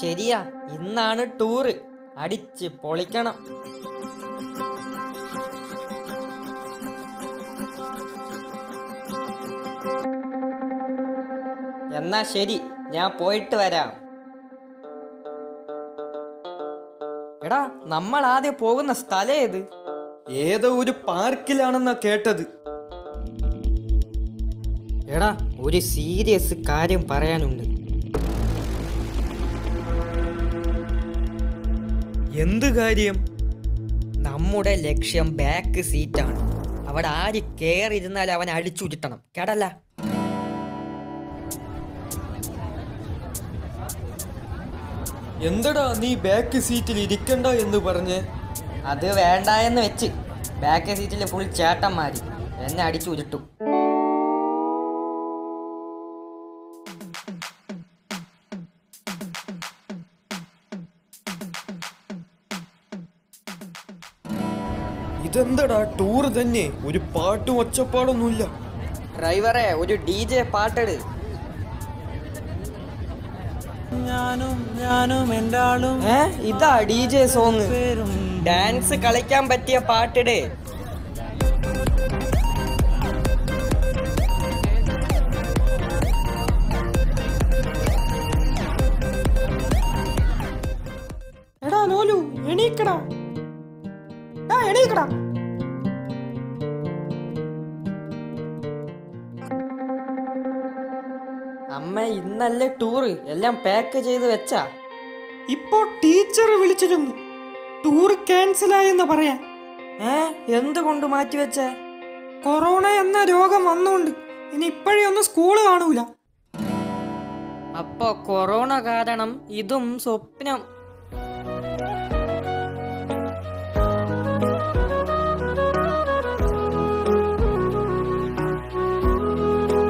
ശരിയാ ഇന്നാണ് ടൂറ്. അടിച്ച് പൊളിക്കണം. എന്നാ ശരി ഞാൻ പോയിട്ട് വരാം. എടാ നമ്മൾ ആദ്യം പോകുന്ന സ്ഥലം ഏത്? ഏതോ ഒരു പാർക്കിലാണെന്നാ കേട്ടത്. എടാ ഒരു സീരിയസ് കാര്യം പറയാനുണ്ട്. എന്ത് കാര്യം? നമ്മുടെ ലക്ഷ്യം ബാക്ക് സീറ്റാണ് അവിടെ ആര് കയറിയിരുന്നാൽ അവൻ അടിച്ചുരുട്ടണം കേടല്ല? എന്തടാ നീ ബാക്ക് സീറ്റിൽ ഇരിക്കണ്ട എന്ന് പറഞ്ഞ്? അത് വേണ്ട എന്ന് വെച്ച് ബാക്ക് സീറ്റിൽ ഫുൾ ചേട്ടന്മാര്. എന്നെ അടിച്ചു ഇതെന്തടാ? ടൂർ തന്നെ. ഒരു പാട്ടും ഒച്ചപ്പാടൊന്നുമില്ല. ഡ്രൈവറെ ഒരു ഡി ജെ പാട്ടെട്. ഞാനും ഞാനും എന്റെ ആളും ഇതാ ഡി ജെ സോങ് ഡാൻസ് കളിക്കാൻ പറ്റിയ പാട്ടിട്. എണീക്കടാ. ആ എണീക്കടാ. അമ്മ ഇന്നല്ലേ ടൂറ് എല്ലാം പാക്ക് ചെയ്ത് വെച്ചാ. ഇപ്പോ ടീച്ചർ വിളിച്ചിരുന്നു. ടൂർ ക്യാൻസൽ ആയെന്ന് പറയാ ഏ എന്തുകൊണ്ട് മാറ്റി വെച്ച? കൊറോണ എന്ന രോഗം വന്നുകൊണ്ട് ഇനി ഇപ്പോഴേ ഒന്നും സ്കൂൾ കാണൂല. അപ്പോ കൊറോണ കാരണം ഇതും സ്വപ്നം.